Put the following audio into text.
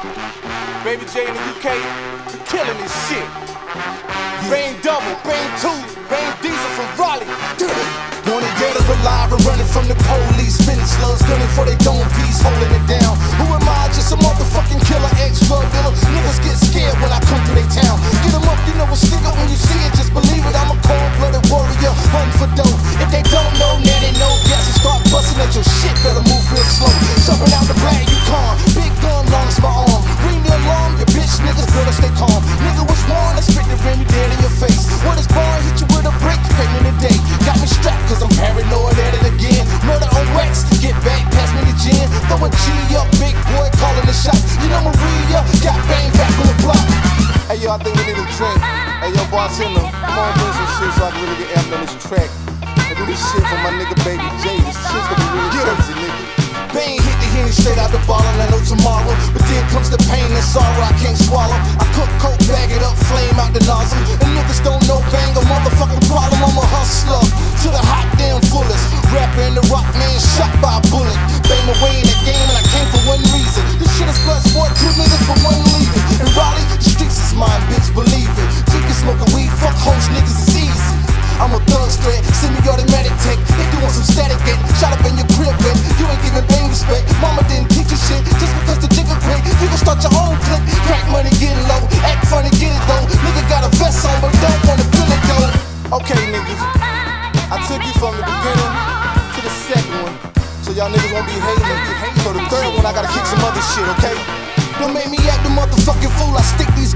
Baby J in the UK, we killing this shit. Rain double, rain two, rain diesel from Raleigh. Wanted or alive and running from the police. Alarm, your bitch niggas better stay calm. Nigga, what's wrong? Let's spit the rim, dead in your face. What is born? Hit you with a brick, came in the day. Got me strapped, cause I'm paranoid at it again. Murder on wax, get back, pass me the gin. Throw a G up, big boy, calling the shots. You know Maria, got bang back on the block. Hey yo, I think we need a drink. Hey yo, bartender, come on, bring some shit so I can really get amped on this track. I do this shit for my nigga Baby J. This shit's gonna be really crazy, nigga. Bang hit the henny straight out the bottle, I know tomorrow. Niggas. I took you from the beginning to the second one. So y'all niggas won't be hating. So the third one, I gotta kick some other shit, okay? Don't make me act the motherfucking fool. I stick these